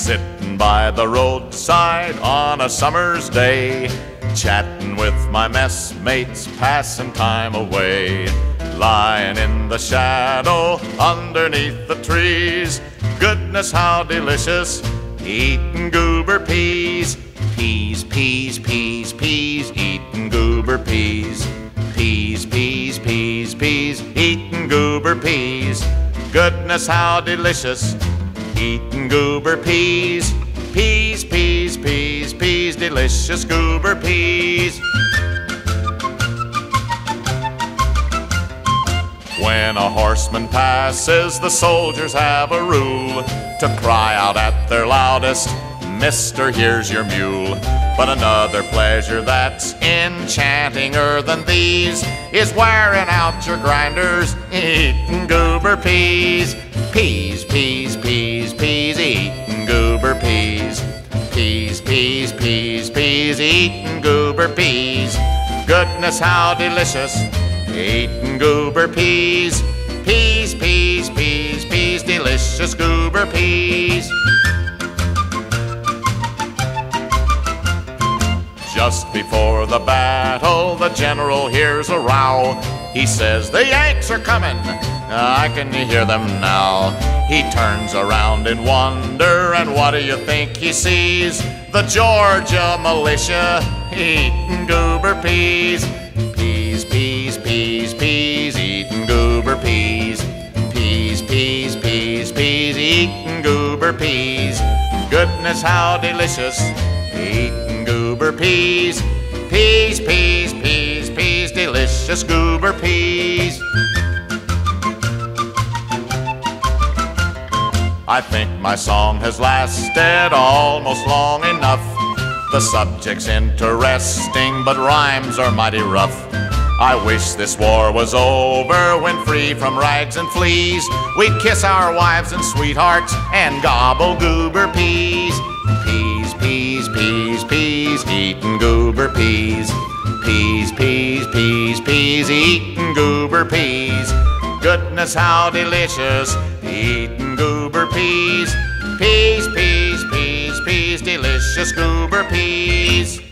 Sitting by the roadside on a summer's day, chatting with my messmates, passing time away. Lying in the shadow underneath the trees, goodness how delicious, eating goober peas. Peas, peas, peas, peas, eating goober peas. Peas, peas, peas, peas, eating goober peas. Goodness how delicious, eating goober peas. Peas, peas, peas, peas, delicious goober peas. When a horseman passes, the soldiers have a rule to cry out at their loudest, Mister, here's your mule. But another pleasure that's enchantinger than these is wearing out your grinders, eating goober peas. Peas, peas, peas, peas, eating goober peas. Peas, peas, peas, peas, eating goober peas. Goodness, how delicious, eating goober peas. Peas, peas, peas, peas, delicious goober peas. Just before the battle, the general hears a row. He says, The Yanks are coming. I can hear them now. He turns around in wonder, and what do you think he sees? The Georgia militia eating goober peas. Peas, peas, peas, peas, eating goober peas. Peas, peas, peas, peas, eating goober peas. Goodness, how delicious, eating goober peas. Peas, peas, peas, peas, delicious goober peas. I think my song has lasted almost long enough. The subject's interesting, but rhymes are mighty rough. I wish this war was over when free from rags and fleas. We'd kiss our wives and sweethearts and gobble goober peas. Peas, peas, peas, peas, eating goober peas. Peas, peas, peas, peas, eating goober peas. Goodness, how delicious, goober peas. Peas, peas, peas, peas, delicious goober peas.